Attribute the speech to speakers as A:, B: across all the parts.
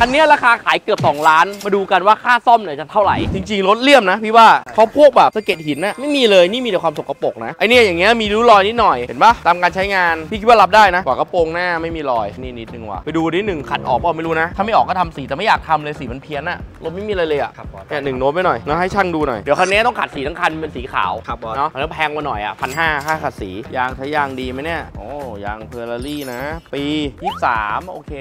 A: คันนี้ราคาขายเกือบ 2 ล้าน มาดูกันว่าค่าซ่อมเนี่ยจะเท่าไหร่ จริงๆ รถเลี่ยมนะพี่ว่าเพราะพวกแบบสะเก็ดหินน่ะไม่มีเลยนี่มีแต่ความสกปรกนะไอเนี่ยอย่างเงี้ยมีริ้วรอยนิดหน่อยเห็นปะตามการใช้งานพี่คิดว่ารับได้นะฝากระโปรงหน้าไม่มีรอยนี่นิดนึงว่ะไปดูนิดหนึ่งขัดออกเปล่าไม่รู้นะถ้าไม่ออกก็ทำสีแต่ไม่อยากทำเลยสีมันเพี้ยนอะรถไม่มีอะไรเลยอะ
B: ครับบอส
A: เนี่ยหนึ่งโน้ตไปหน่อยแล้วให้ช่างดูหน่อยเดี๋ยวคันนี้ต้องขัดสีทั้งคันเป็นสีขาว
B: ครับบอส
A: เนาะแล้วแพงกว่าหน่อยอะพันห้าค่าขัดสียางใช้ยางดีไหมเนี่ยโอ้ยาง Pirelli นะ ปี 23 โอเค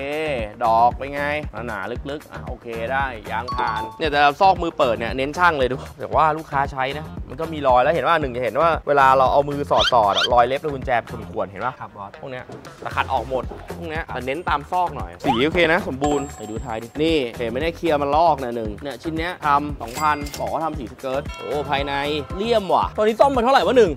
A: ดอกเป็นไงหนาๆลึกๆอะโอเคได้ยางผ่านเนี่ยแต่ซอกมือเปิดเนี่ยเน้นช่างเลยดูแต่ว่าลูกค้าใช้นะ มันก็มีรอยแล้วเห็นว่าหนึ่งจะเห็นว่าเวลาเราเอามือสอดสอดๆอะรอยเล็บในกุญแจเป็นข่วนๆเห็นปะ
B: ครับบอส
A: พวกเนี้ยแต่ขัดออกหมดพวกเนี้ยแต่เน้นตามซอกหน่อย สีโอเคนะ สมบูรณ์ไปดูท้ายดินี่เห็นไหมเนี่ยเคลียร์มันลอกเนี่ยหนึ่งเนี่ยชิ้นเนี้ยทำสองพันบอกว่าทำสี skirt โอ้ภายในเลี่ยมว่ะตอนนี้ซ่อมมาเท่าไหร่วะหนึ่ง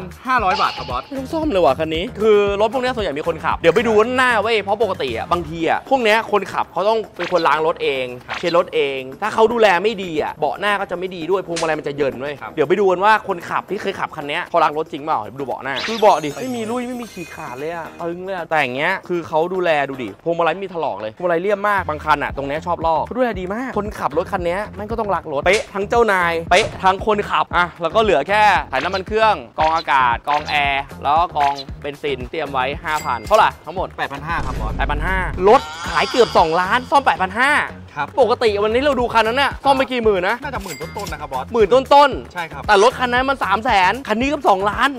B: 3,500บาทครับบอส
A: ไม่ต้องซ่อมเลยว่ะคันนี้ คือรถพวกเนี้ยส่วนใหญ่มีคนขับเดี๋ยวไปดูด้านหน้าเว้ยเพราะปกติอะบางทีอะพวกเนี้ยคนขับเขาต้องเป็นคนล้างรถเองเช็ดรถเอง ถ้าเขาดูแลไม่ดีอะเบาะหน้าก็จะไม่ดีด้วยพวงมาลัยมันจะเยินเว้ย
B: ครับ
A: เดี๋ยวไปดูกันว่าคนขับที่เคยขับคันเนี้ยเขาล้างรถจริงเปล่าเดี๋ยวไปดูเบาะหน้าดูเบาะดิไม่มีรุ่ยไม่มีขีดขาดเลยอะตึงเลยอะแต่อย่างเงี้ยคือเขาดูแลดูดิพวงมาลัยไม่มีถลอกเลยพวงมาลัยเลี่ยมมากบางคันอะตรงเนี้ยชอบลอกเขาดูแลดีมาก คนขับรถคันเนี้ยแม่งก็ต้องรักรถเป๊ะทั้งเจ้านายเป๊ะทั้งคนขับอะแล้วก็เหลือแค่ถ่ายน้ำมันเครื่องกรองอากาศกรองแอร์แล้วก็กรองเบนซินเตรียมไว้ 5,000เท่าไหร่ทั้งหมด
B: 8,500ครับบอส
A: 8,500รถขายเกือบ 2 ล้านซ่อม8,500
B: ครับ
A: ปกติวันนี้เราดูคันนั้นน่ะซ่อมไปกี่หมื่นนะ
B: น่าจะหมื่นต้นๆนะครับบอส
A: หมื่นต้น
B: ใช่ครับ
A: ๆแต่รถคันนั้นมัน3 0 0แสนคันนี้ก็2ล้าน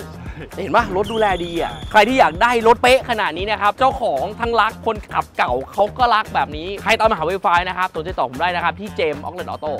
A: เห็นปะรถดูแลดีอะใครที่อยากได้รถเป๊ะขนาดนี้นะครับ เจ้าของทั้งรักคนขับเก่าเขาก็รักแบบนี้ ใครตามมหาไวไฟนะครับตัวติดต่อผมได้นะครับ ที่เจมส์ออกเลนออโต้